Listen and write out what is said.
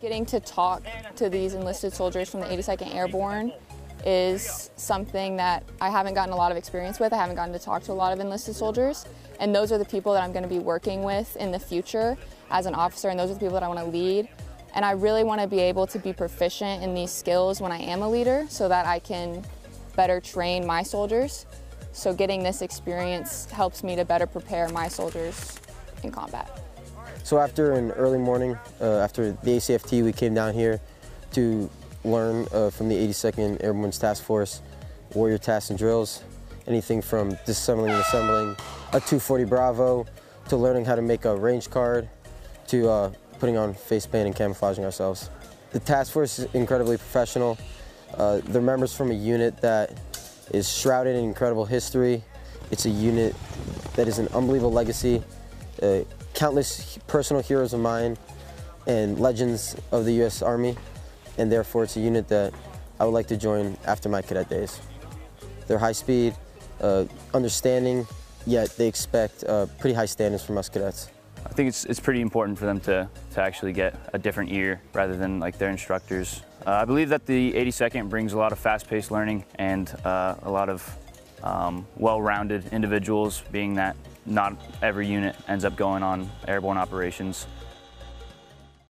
Getting to talk to these enlisted soldiers from the 82nd Airborne is something that I haven't gotten a lot of experience with. I haven't gotten to talk to a lot of enlisted soldiers, and those are the people that I'm going to be working with in the future as an officer, and those are the people that I want to lead. And I really want to be able to be proficient in these skills when I am a leader so that I can better train my soldiers. So getting this experience helps me to better prepare my soldiers in combat. So after an early morning, uh, after the ACFT, we came down here to learn uh, from the 82nd Airborne's Task Force, warrior tasks and drills, anything from disassembling and assembling a 240 Bravo, to learning how to make a range card, to uh, putting on face paint and camouflaging ourselves. The task force is incredibly professional. Uh, they're members from a unit that is shrouded in incredible history. It's a unit that is an unbelievable legacy. Uh, countless personal heroes of mine and legends of the U.S. Army, and therefore it's a unit that I would like to join after my cadet days. They're high speed, uh, understanding, yet they expect uh, pretty high standards from us cadets. I think it's, it's pretty important for them to, to actually get a different ear rather than like their instructors. Uh, I believe that the 82nd brings a lot of fast-paced learning and uh, a lot of um, well-rounded individuals, being that not every unit ends up going on airborne operations.